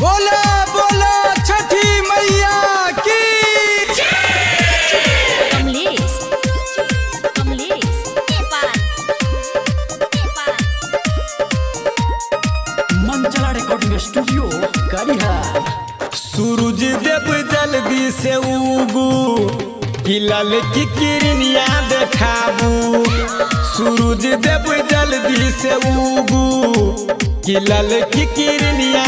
बोला बोला छठी मैया की। कमलेश कमलेश नेपाल नेपाल। मंचला रिकॉर्डिंग स्टूडियो करिहा सूरज देव जल्दी से उगू हिलल की किरनिया देखाबू सूरज देव जल्दी से उगू हिलल की किरनिया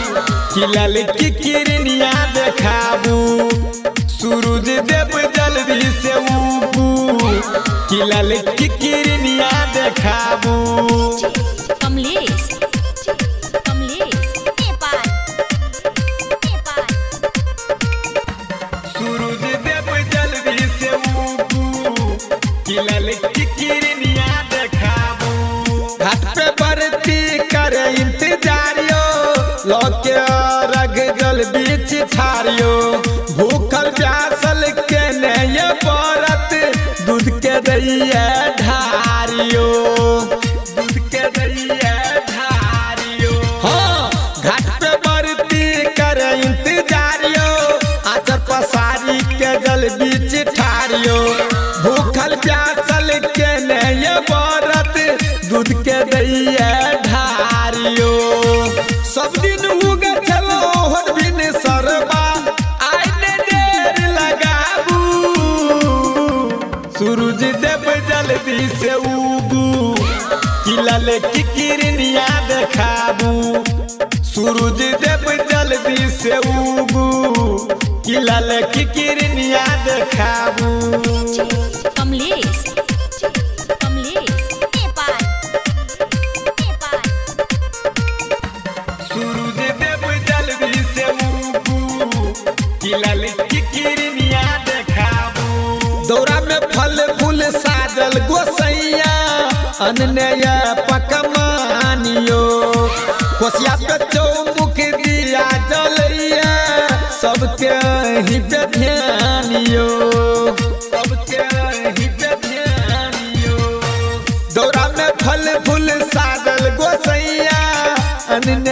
उगू हिलल की किरनिया देखाबू। सूरज देव जल्दी से हिलल की किरनिया देखाबू। कमलेश कमलेश नेपाल नेपाल सूरज देव जल्दी से की लौके रग जल बीच छारियो भूखल प्यासल के नय बरत, दूध के दैया ढारियो। दूध के दैया ढारियो। हाँ घाट पे बरती कर इंतजारियो। आचर पसारी के जल बीच ठारियो भूखल प्यासल के नय बरत, दूध के दैया जल्दी से उगू। किलल की किरनिया देखाबू। सूरज देव जल्दी से उगू। किलल की किरनिया देखाबू। कमलेश कमलेश नेपाल नेपाल सूरज देव जल्दी से उगू। किलल अननय पकमानियो कोसिया पे चौमुख दिया जलैया सबके ही पे ध्यानियो सबके ही पे ध्यानियो दौरा में फल फूल साजल गोसैया अननय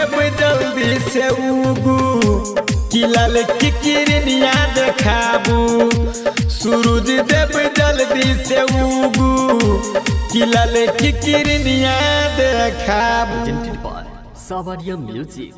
देव जल्दी से उगू। की किरनिया देखाबू। सूरज देव जल्दी से उगू। की किरनिया देखाबू। सावरिया म्यूज़िक